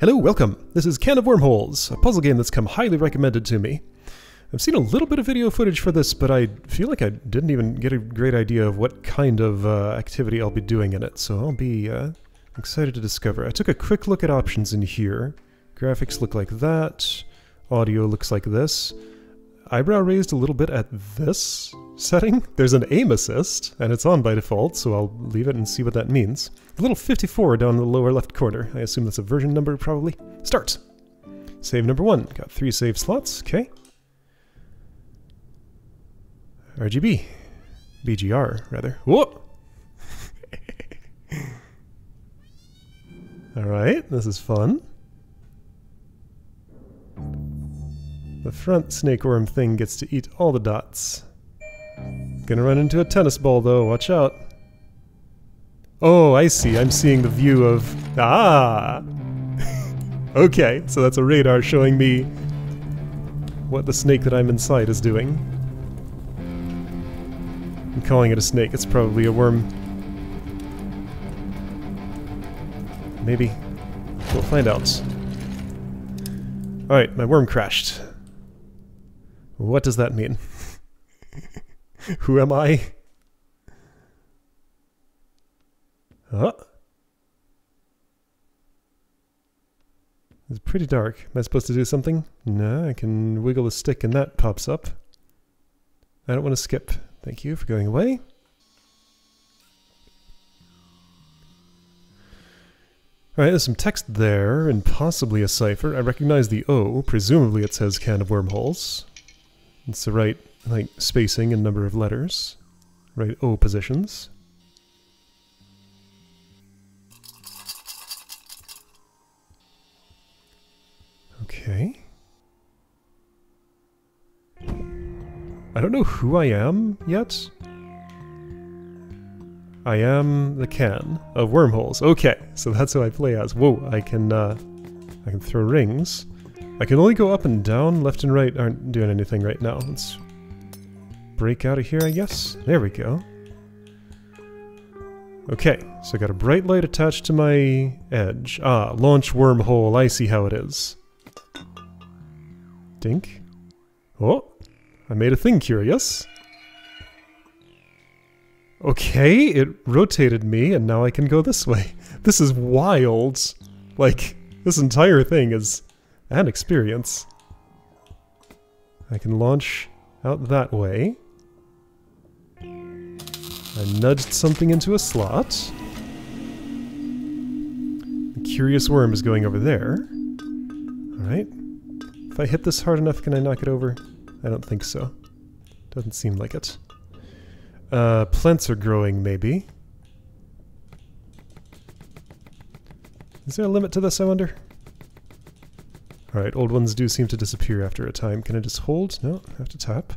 Hello, welcome. This is Can of Wormholes, a puzzle game that's come highly recommended to me. I've seen a little bit of video footage for this, but I feel like I didn't even get a great idea of what kind of uh, activity I'll be doing in it, so I'll be uh, excited to discover. I took a quick look at options in here. Graphics look like that. Audio looks like this. Eyebrow raised a little bit at this setting. There's an aim assist, and it's on by default, so I'll leave it and see what that means. A little 54 down in the lower left corner. I assume that's a version number, probably. Start. Save number one. Got three save slots. Okay. RGB. BGR, rather. Whoa! Alright, this is fun. The front snakeworm thing gets to eat all the dots. Gonna run into a tennis ball though, watch out. Oh, I see, I'm seeing the view of... Ah! okay, so that's a radar showing me what the snake that I'm inside is doing. I'm calling it a snake, it's probably a worm. Maybe. We'll find out. Alright, my worm crashed. What does that mean? Who am I? Huh? It's pretty dark. Am I supposed to do something? No, I can wiggle the stick and that pops up. I don't want to skip. Thank you for going away. Alright, there's some text there, and possibly a cipher. I recognize the O. Presumably it says can of wormholes. It's the right like spacing and number of letters. Right O positions. Okay. I don't know who I am yet. I am the can of wormholes. Okay, so that's who I play as. Whoa, I can uh, I can throw rings. I can only go up and down. Left and right aren't doing anything right now. Let's break out of here, I guess. There we go. Okay, so I got a bright light attached to my edge. Ah, launch wormhole. I see how it is. Dink. Oh, I made a thing curious. Okay, it rotated me, and now I can go this way. This is wild. Like, this entire thing is an experience. I can launch out that way. I nudged something into a slot. The curious worm is going over there. Alright. If I hit this hard enough, can I knock it over? I don't think so. Doesn't seem like it. Uh, plants are growing, maybe. Is there a limit to this, I wonder? Alright, old ones do seem to disappear after a time. Can I just hold? No, I have to tap.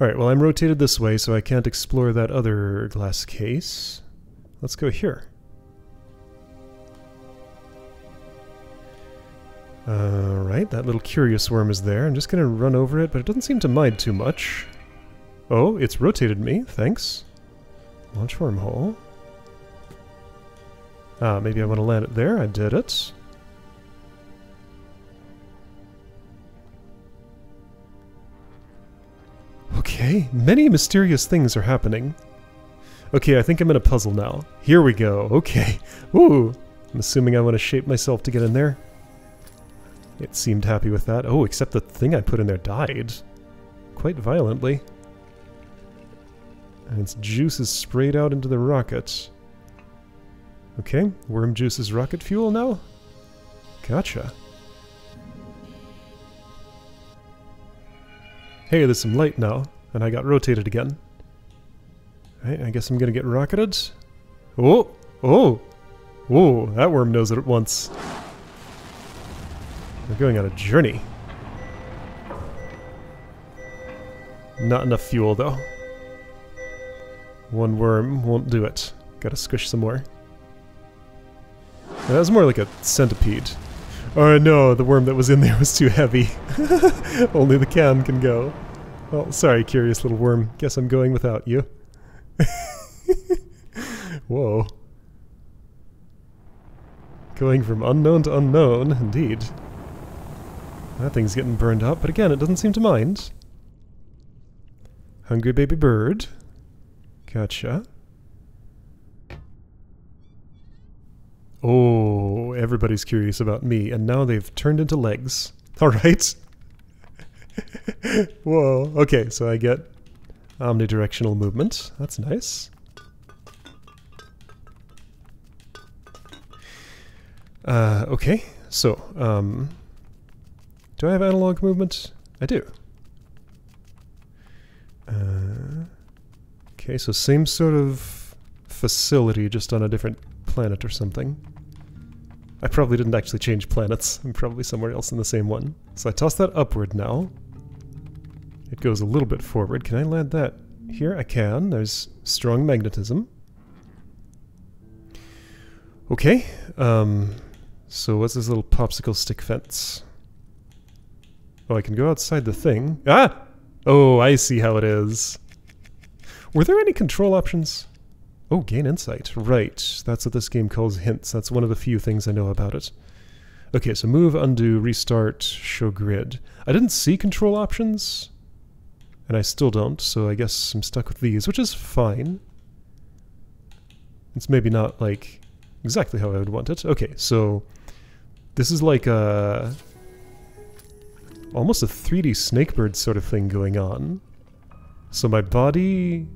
Alright, well I'm rotated this way, so I can't explore that other glass case. Let's go here. Alright, that little curious worm is there. I'm just gonna run over it, but it doesn't seem to mind too much. Oh, it's rotated me, thanks. Launch wormhole. Ah, maybe I want to land it there. I did it. Okay, many mysterious things are happening. Okay, I think I'm in a puzzle now. Here we go. Okay. Ooh. I'm assuming I want to shape myself to get in there. It seemed happy with that. Oh, except the thing I put in there died. Quite violently. And its juice is sprayed out into the rocket. Okay, worm juice is rocket fuel now? Gotcha. Hey, there's some light now, and I got rotated again. I guess I'm gonna get rocketed. Oh! Oh! Whoa, that worm knows it at once. We're going on a journey. Not enough fuel, though. One worm won't do it. Gotta squish some more. That was more like a centipede. Oh no, the worm that was in there was too heavy. Only the can can go. Well, sorry, curious little worm. Guess I'm going without you. Whoa. Going from unknown to unknown, indeed. That thing's getting burned up, but again, it doesn't seem to mind. Hungry baby bird. Gotcha. Oh, everybody's curious about me, and now they've turned into legs. Alright. Whoa. Okay, so I get omnidirectional movement. That's nice. Uh, okay, so, um, do I have analog movement? I do. Uh, okay, so same sort of facility, just on a different planet or something. I probably didn't actually change planets. I'm probably somewhere else in the same one. So I toss that upward now. It goes a little bit forward. Can I land that here? I can. There's strong magnetism. Okay. Um, so what's this little popsicle stick fence? Oh, I can go outside the thing. Ah! Oh, I see how it is. Were there any control options? Oh, gain insight. Right. That's what this game calls hints. That's one of the few things I know about it. Okay, so move, undo, restart, show grid. I didn't see control options, and I still don't, so I guess I'm stuck with these, which is fine. It's maybe not, like, exactly how I would want it. Okay, so this is like a... almost a 3D Snakebird sort of thing going on. So my body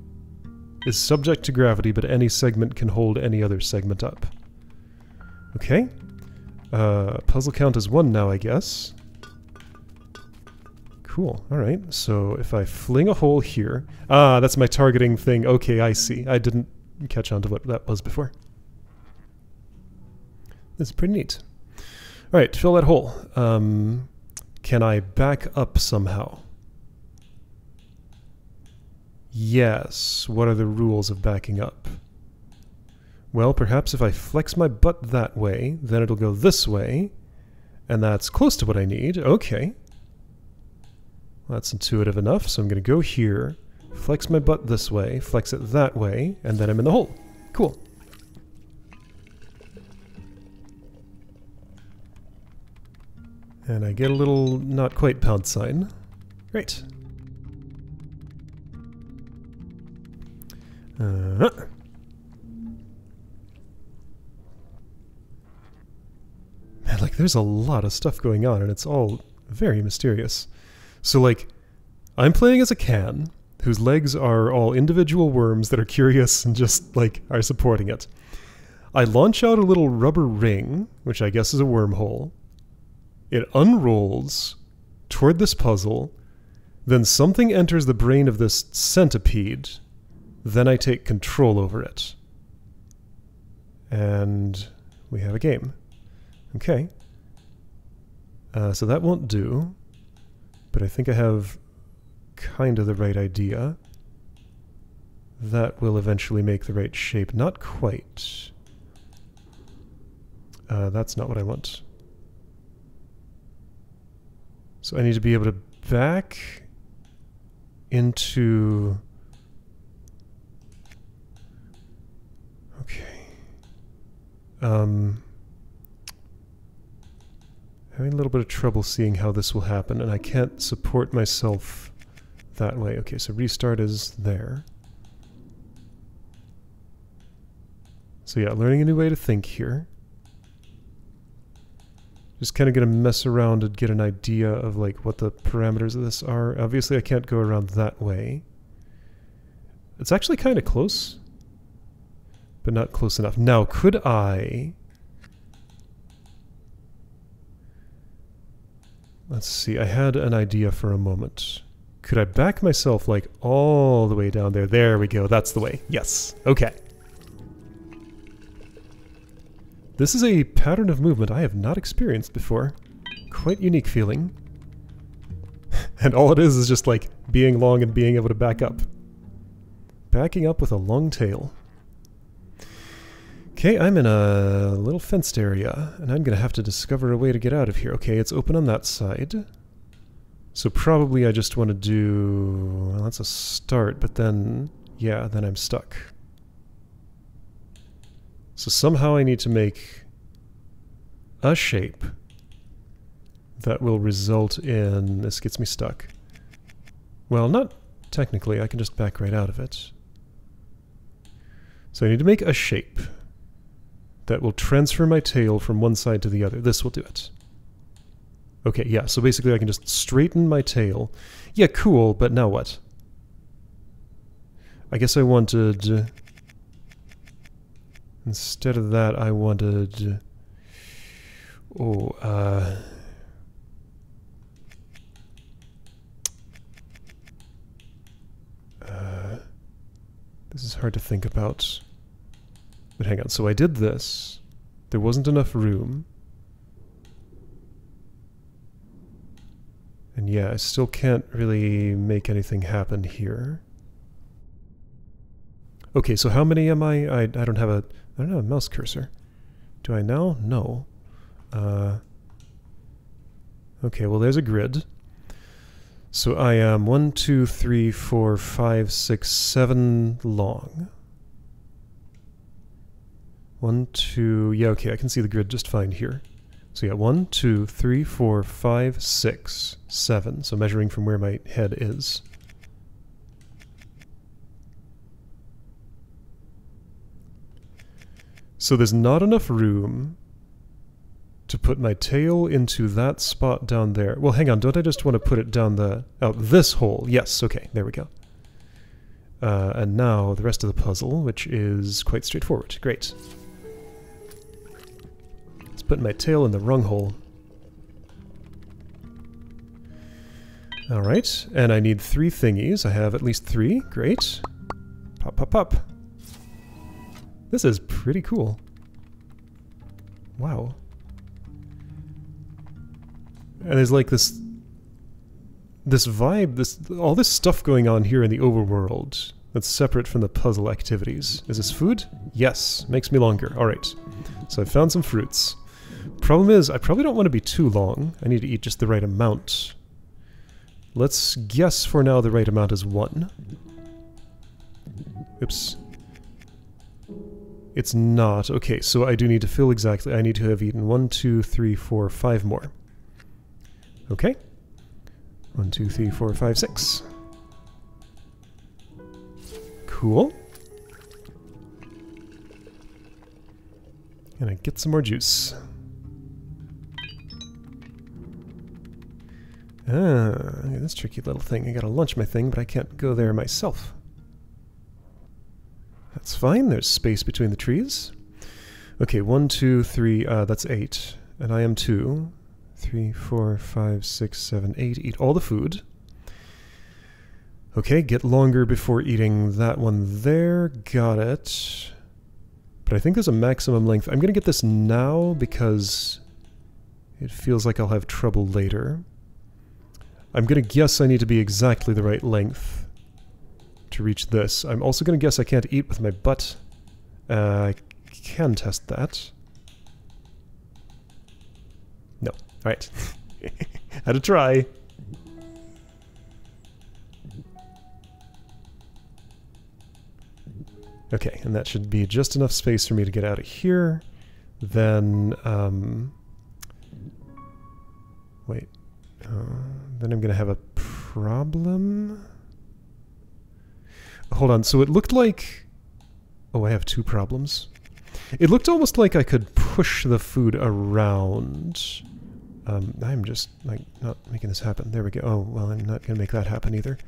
is subject to gravity, but any segment can hold any other segment up. Okay. Uh, puzzle count is one now, I guess. Cool, alright. So if I fling a hole here... Ah, that's my targeting thing. Okay, I see. I didn't catch on to what that was before. This is pretty neat. Alright, fill that hole. Um, can I back up somehow? Yes. What are the rules of backing up? Well, perhaps if I flex my butt that way, then it'll go this way, and that's close to what I need. Okay. Well, that's intuitive enough, so I'm going to go here, flex my butt this way, flex it that way, and then I'm in the hole. Cool. And I get a little not quite pound sign. Great. Uh, man, like, there's a lot of stuff going on, and it's all very mysterious. So, like, I'm playing as a can, whose legs are all individual worms that are curious and just, like, are supporting it. I launch out a little rubber ring, which I guess is a wormhole. It unrolls toward this puzzle, then something enters the brain of this centipede, then I take control over it. And we have a game. Okay. Uh, so that won't do, but I think I have kind of the right idea. That will eventually make the right shape. Not quite. Uh, that's not what I want. So I need to be able to back into Um, having a little bit of trouble seeing how this will happen, and I can't support myself that way. Okay, so restart is there. So yeah, learning a new way to think here. Just kind of gonna mess around and get an idea of like what the parameters of this are. Obviously I can't go around that way. It's actually kind of close but not close enough. Now, could I... Let's see, I had an idea for a moment. Could I back myself, like, all the way down there? There we go, that's the way. Yes, okay. This is a pattern of movement I have not experienced before. Quite unique feeling. and all it is is just, like, being long and being able to back up. Backing up with a long tail. Okay, I'm in a little fenced area, and I'm going to have to discover a way to get out of here. Okay, it's open on that side. So probably I just want to do... Well, that's a start, but then... Yeah, then I'm stuck. So somehow I need to make a shape that will result in... This gets me stuck. Well, not technically. I can just back right out of it. So I need to make a shape that will transfer my tail from one side to the other. This will do it. Okay, yeah, so basically I can just straighten my tail. Yeah, cool, but now what? I guess I wanted... Instead of that, I wanted... Oh, uh... Uh... This is hard to think about. But hang on, so I did this. There wasn't enough room. And yeah, I still can't really make anything happen here. Okay, so how many am I? I, I don't have a... I don't have a mouse cursor. Do I now? No. Uh, okay, well there's a grid. So I am one, two, three, four, five, six, seven long. One, two, yeah, okay, I can see the grid just fine here. So yeah, one, two, three, four, five, six, seven. So measuring from where my head is. So there's not enough room to put my tail into that spot down there. Well, hang on, don't I just want to put it down the... Oh, this hole. Yes, okay, there we go. Uh, and now the rest of the puzzle, which is quite straightforward. Great putting my tail in the wrong hole. Alright, and I need three thingies. I have at least three. Great. Pop, pop, pop. This is pretty cool. Wow. And there's like this this vibe, this all this stuff going on here in the overworld that's separate from the puzzle activities. Is this food? Yes. Makes me longer. Alright. So I found some fruits. Problem is, I probably don't want to be too long. I need to eat just the right amount. Let's guess for now the right amount is one. Oops. It's not. Okay, so I do need to fill exactly. I need to have eaten one, two, three, four, five more. Okay. One, two, three, four, five, six. Cool. And I get some more juice. Ah, this tricky little thing. I gotta launch my thing, but I can't go there myself. That's fine. There's space between the trees. Okay, one, two, three, uh, that's eight. And I am two. Three, four, five, six, seven, eight. Eat all the food. Okay, get longer before eating that one there. Got it. But I think there's a maximum length. I'm going to get this now because it feels like I'll have trouble later. I'm going to guess I need to be exactly the right length to reach this. I'm also going to guess I can't eat with my butt. Uh, I can test that. No. Alright. Had a try. Okay, and that should be just enough space for me to get out of here. Then, um... Wait. Uh, then I'm going to have a problem. Hold on, so it looked like... Oh, I have two problems. It looked almost like I could push the food around. Um, I'm just, like, not making this happen. There we go. Oh, well, I'm not going to make that happen either.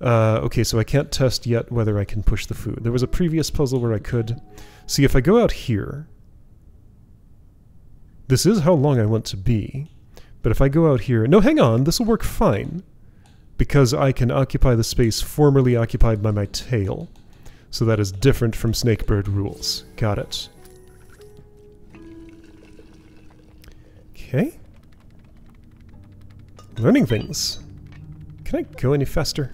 Uh, okay, so I can't test yet whether I can push the food. There was a previous puzzle where I could. See, if I go out here... This is how long I want to be. But if I go out here... No, hang on, this will work fine. Because I can occupy the space formerly occupied by my tail. So that is different from Snakebird rules. Got it. Okay. Learning things. Can I go any faster?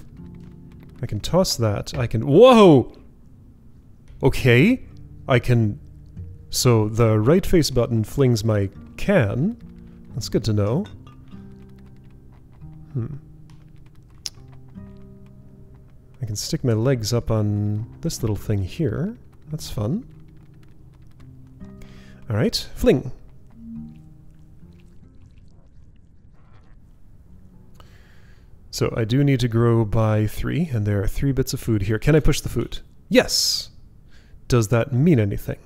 I can toss that. I can... Whoa! Okay. I can... So the right face button flings my can. That's good to know. Hmm. I can stick my legs up on this little thing here. That's fun. Alright, fling! So I do need to grow by three, and there are three bits of food here. Can I push the food? Yes! Does that mean anything?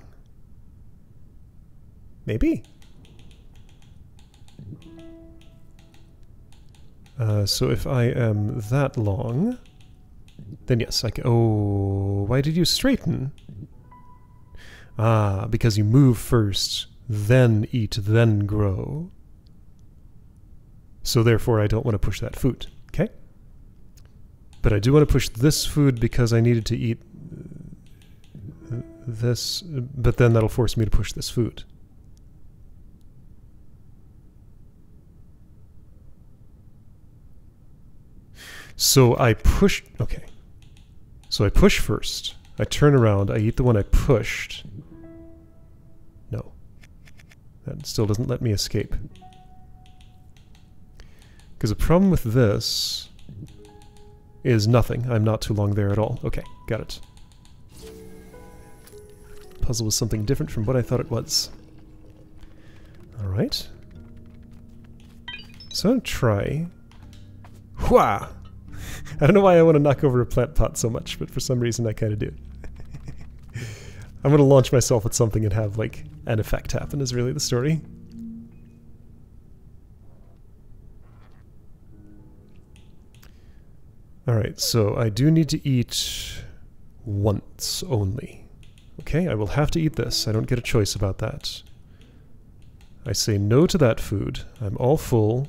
Maybe. Uh, so if I am that long, then yes, I can... Oh, why did you straighten? Ah, because you move first, then eat, then grow. So therefore I don't want to push that food, okay? But I do want to push this food because I needed to eat this, but then that'll force me to push this food. So I push, okay. So I push first. I turn around, I eat the one I pushed. No. That still doesn't let me escape. Because the problem with this is nothing. I'm not too long there at all. Okay, got it. Puzzle was something different from what I thought it was. Alright. So I'm try. Hua! I don't know why I want to knock over a plant pot so much, but for some reason I kind of do. I'm going to launch myself at something and have, like, an effect happen is really the story. Alright, so I do need to eat once only. Okay, I will have to eat this. I don't get a choice about that. I say no to that food. I'm all full.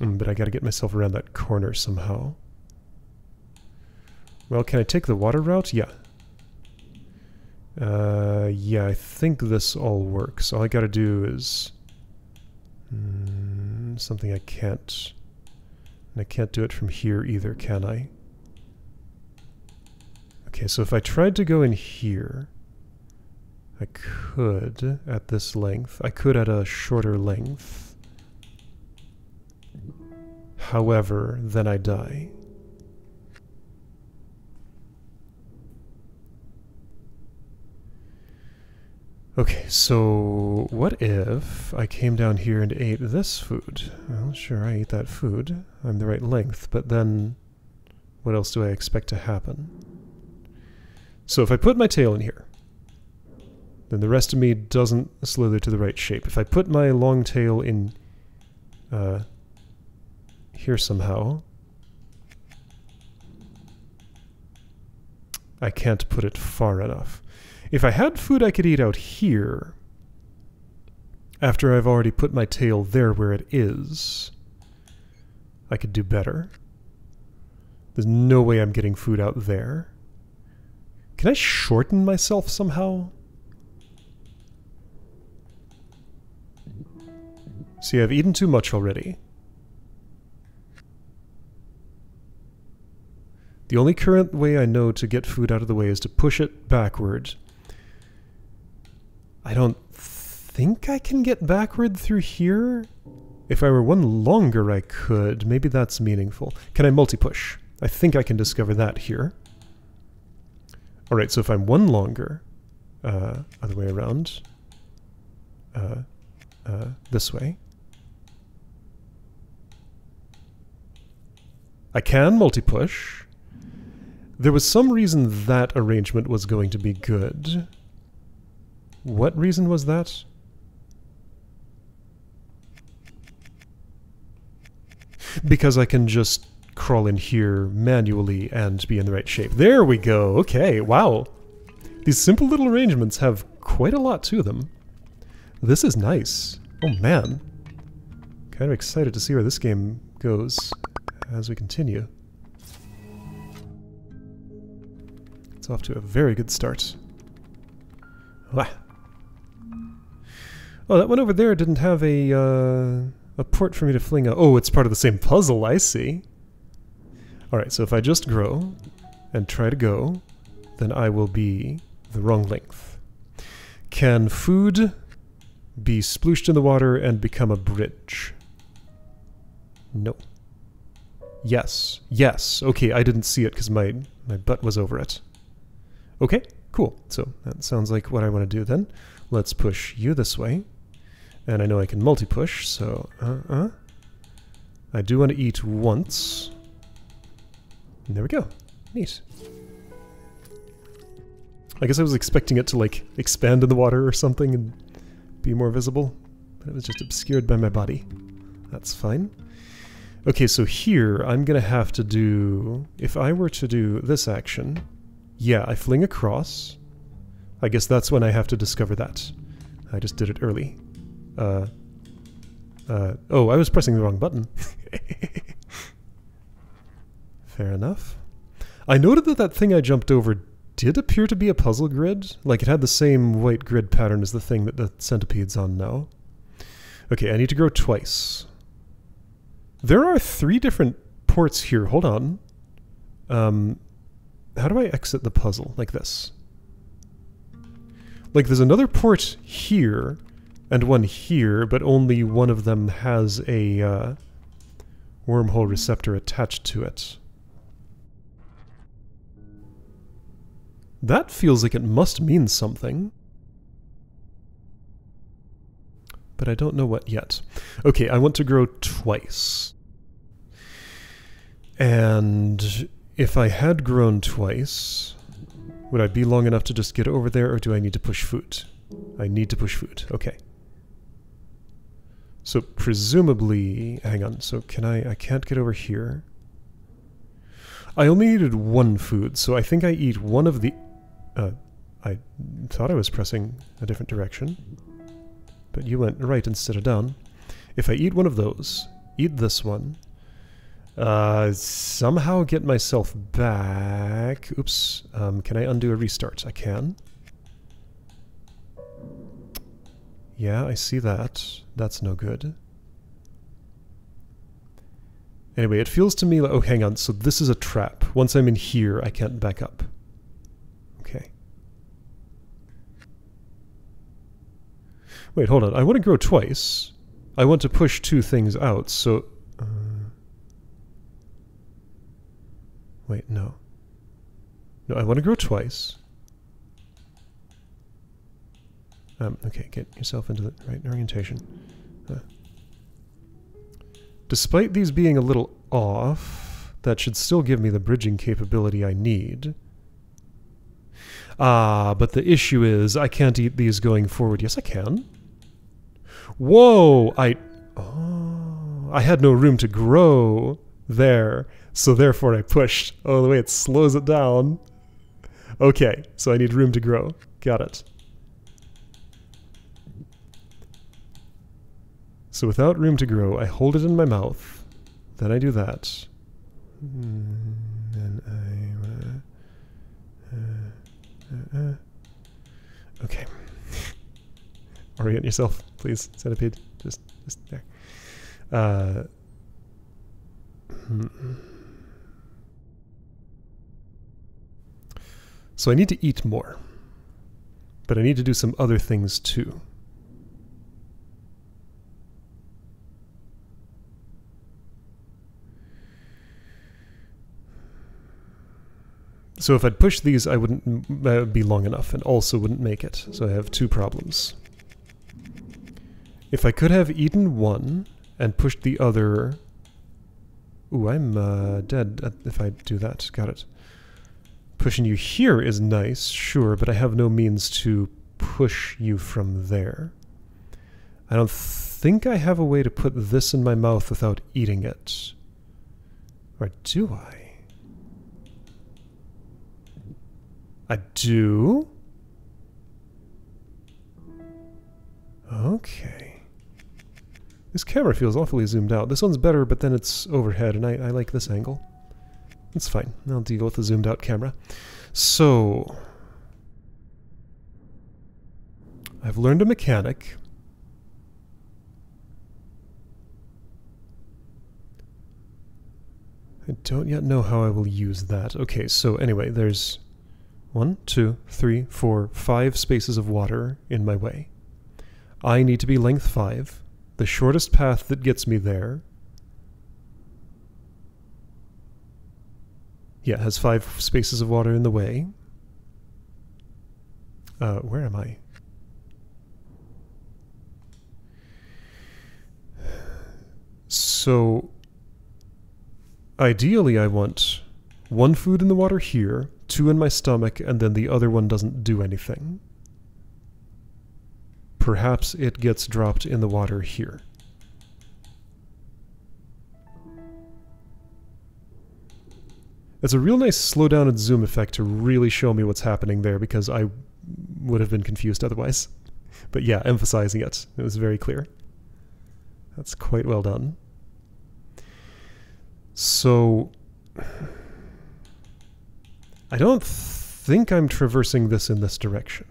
But I gotta get myself around that corner somehow. Well, can I take the water route? Yeah. Uh, yeah, I think this all works. All I gotta do is... Mm, something I can't... And I can't do it from here either, can I? Okay, so if I tried to go in here, I could at this length. I could at a shorter length. However, then I die. Okay, so what if I came down here and ate this food? Well, sure, I ate that food. I'm the right length, but then what else do I expect to happen? So if I put my tail in here, then the rest of me doesn't slither to the right shape. If I put my long tail in uh, here somehow, I can't put it far enough. If I had food I could eat out here, after I've already put my tail there where it is, I could do better. There's no way I'm getting food out there. Can I shorten myself somehow? See, I've eaten too much already. The only current way I know to get food out of the way is to push it backwards. I don't think I can get backward through here. If I were one longer, I could. Maybe that's meaningful. Can I multi-push? I think I can discover that here. Alright, so if I'm one longer, uh, other way around, uh, uh, this way. I can multi-push. There was some reason that arrangement was going to be good. What reason was that? Because I can just crawl in here manually and be in the right shape. There we go. Okay, wow. These simple little arrangements have quite a lot to them. This is nice. Oh man. Kind of excited to see where this game goes as we continue. It's off to a very good start. Wah. Oh, that one over there didn't have a, uh, a port for me to fling a... Oh, it's part of the same puzzle, I see. Alright, so if I just grow and try to go, then I will be the wrong length. Can food be splooshed in the water and become a bridge? No. Yes. Yes. Okay, I didn't see it because my, my butt was over it. Okay, cool. So that sounds like what I want to do then. Let's push you this way. And I know I can multi-push, so uh-uh. I do want to eat once. And there we go. Neat. I guess I was expecting it to, like, expand in the water or something and be more visible, but it was just obscured by my body. That's fine. Okay, so here I'm going to have to do... If I were to do this action, yeah, I fling across. I guess that's when I have to discover that. I just did it early. Uh, uh, oh, I was pressing the wrong button. Fair enough. I noted that that thing I jumped over did appear to be a puzzle grid. Like, it had the same white grid pattern as the thing that the centipede's on now. Okay, I need to grow twice. There are three different ports here. Hold on. Um, how do I exit the puzzle? Like this. Like, there's another port here, and one here, but only one of them has a uh, wormhole receptor attached to it. That feels like it must mean something. But I don't know what yet. Okay, I want to grow twice. And if I had grown twice, would I be long enough to just get over there, or do I need to push food? I need to push food. Okay. So presumably, hang on, so can I, I can't get over here. I only needed one food, so I think I eat one of the uh, I thought I was pressing a different direction, but you went right instead of down. If I eat one of those, eat this one, uh, somehow get myself back. Oops. Um, can I undo a restart? I can. Yeah, I see that. That's no good. Anyway, it feels to me like... Oh, hang on. So this is a trap. Once I'm in here, I can't back up. Okay. Wait, hold on. I want to grow twice. I want to push two things out, so... Uh, wait, no. No, I want to grow twice. Um, okay, get yourself into the right orientation. Despite these being a little off, that should still give me the bridging capability I need. Ah, but the issue is I can't eat these going forward. Yes, I can. Whoa! I... Oh, I had no room to grow there, so therefore I pushed. Oh, the way it slows it down. Okay, so I need room to grow. Got it. So without room to grow, I hold it in my mouth. Then I do that. And I... Uh, uh, uh, okay. Orient yourself please, centipede. Just, just there. Uh, so I need to eat more. But I need to do some other things too. So if I'd push these, I wouldn't uh, be long enough and also wouldn't make it. So I have two problems. If I could have eaten one and pushed the other... Ooh, I'm uh, dead if I do that. Got it. Pushing you here is nice, sure, but I have no means to push you from there. I don't think I have a way to put this in my mouth without eating it. Or do I? I do? Okay. This camera feels awfully zoomed out. This one's better, but then it's overhead, and I, I like this angle. It's fine. I'll deal with the zoomed out camera. So... I've learned a mechanic. I don't yet know how I will use that. Okay, so anyway, there's one, two, three, four, five spaces of water in my way. I need to be length five the shortest path that gets me there. Yeah, has five spaces of water in the way. Uh, where am I? So, ideally I want one food in the water here, two in my stomach, and then the other one doesn't do anything. Perhaps it gets dropped in the water here. It's a real nice slow down and zoom effect to really show me what's happening there because I would have been confused otherwise. But yeah, emphasizing it. It was very clear. That's quite well done. So... I don't think I'm traversing this in this direction.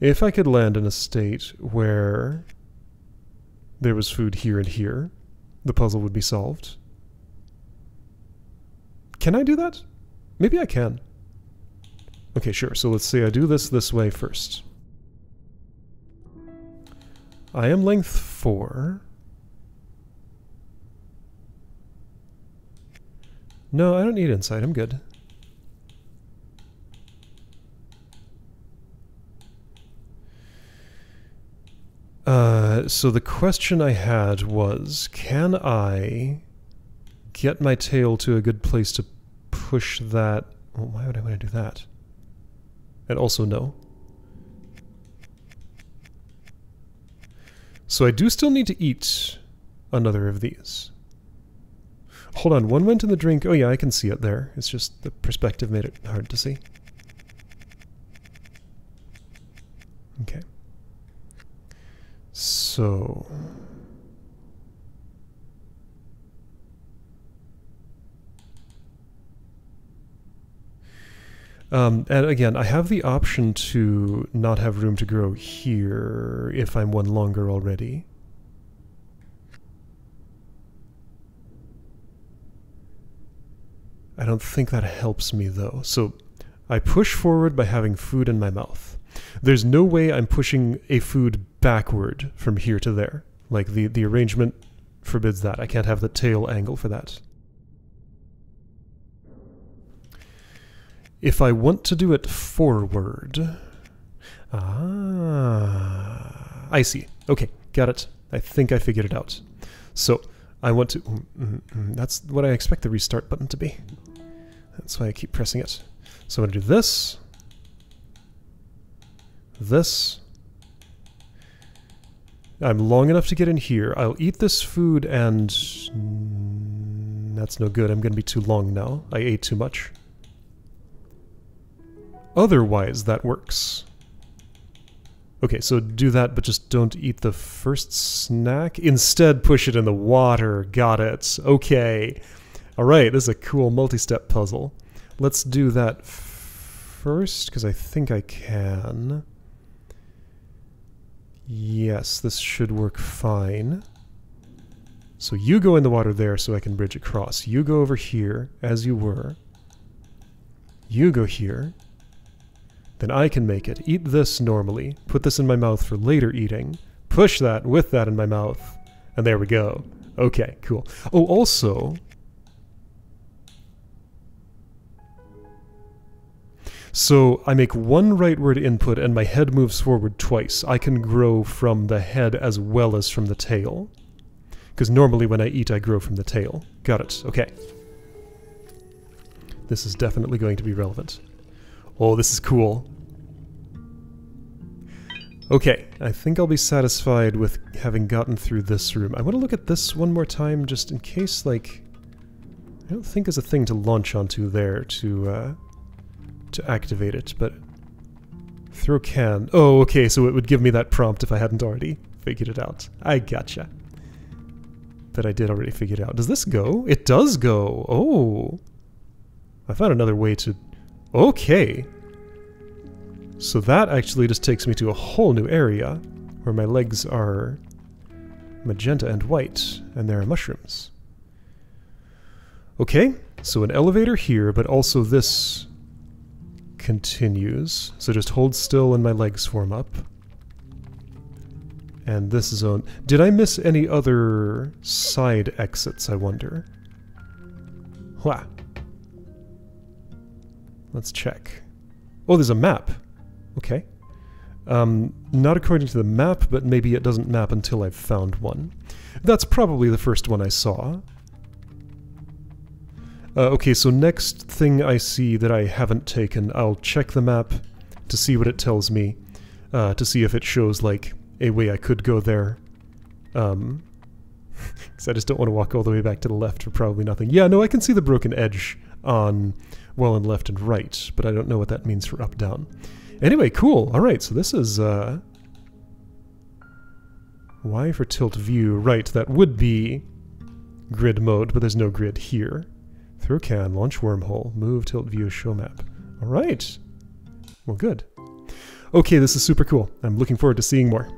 If I could land in a state where there was food here and here, the puzzle would be solved. Can I do that? Maybe I can. Okay, sure. So let's say I do this this way first. I am length 4. No, I don't need insight. I'm good. Uh, so the question I had was, can I get my tail to a good place to push that? Well, why would I want to do that? And also no. So I do still need to eat another of these. Hold on, one went in the drink. Oh yeah, I can see it there. It's just the perspective made it hard to see. Okay. So... Um, and again, I have the option to not have room to grow here if I'm one longer already. I don't think that helps me though. So I push forward by having food in my mouth. There's no way I'm pushing a food backward from here to there. Like the, the arrangement forbids that. I can't have the tail angle for that. If I want to do it forward... Ah, I see. Okay, got it. I think I figured it out. So, I want to... Mm, mm, mm, that's what I expect the restart button to be. That's why I keep pressing it. So I'm going to do this. This. I'm long enough to get in here. I'll eat this food and... That's no good. I'm going to be too long now. I ate too much. Otherwise, that works. Okay, so do that, but just don't eat the first snack. Instead, push it in the water. Got it. Okay. Alright, this is a cool multi-step puzzle. Let's do that first, because I think I can. Yes, this should work fine. So you go in the water there so I can bridge across. You go over here, as you were. You go here then I can make it. Eat this normally, put this in my mouth for later eating, push that with that in my mouth, and there we go. Okay, cool. Oh, also... So I make one rightward input and my head moves forward twice. I can grow from the head as well as from the tail. Because normally when I eat I grow from the tail. Got it. Okay. This is definitely going to be relevant. Oh, this is cool. Okay, I think I'll be satisfied with having gotten through this room. I want to look at this one more time just in case, like... I don't think there's a thing to launch onto there to, uh, to activate it, but... Throw can. Oh, okay, so it would give me that prompt if I hadn't already figured it out. I gotcha. But I did already figure it out. Does this go? It does go! Oh! I found another way to Okay. So that actually just takes me to a whole new area where my legs are magenta and white, and there are mushrooms. Okay, so an elevator here, but also this continues. So just hold still and my legs form up. And this zone... Did I miss any other side exits, I wonder? Wha. Let's check. Oh, there's a map. Okay. Um, not according to the map, but maybe it doesn't map until I've found one. That's probably the first one I saw. Uh, okay, so next thing I see that I haven't taken, I'll check the map to see what it tells me, uh, to see if it shows, like, a way I could go there. Um, because I just don't want to walk all the way back to the left for probably nothing. Yeah, no, I can see the broken edge on well and left and right, but I don't know what that means for up-down. Anyway, cool. All right, so this is... Uh, y for tilt view. Right, that would be grid mode, but there's no grid here. Can, launch wormhole, move, tilt view, show map. All right. Well, good. Okay, this is super cool. I'm looking forward to seeing more.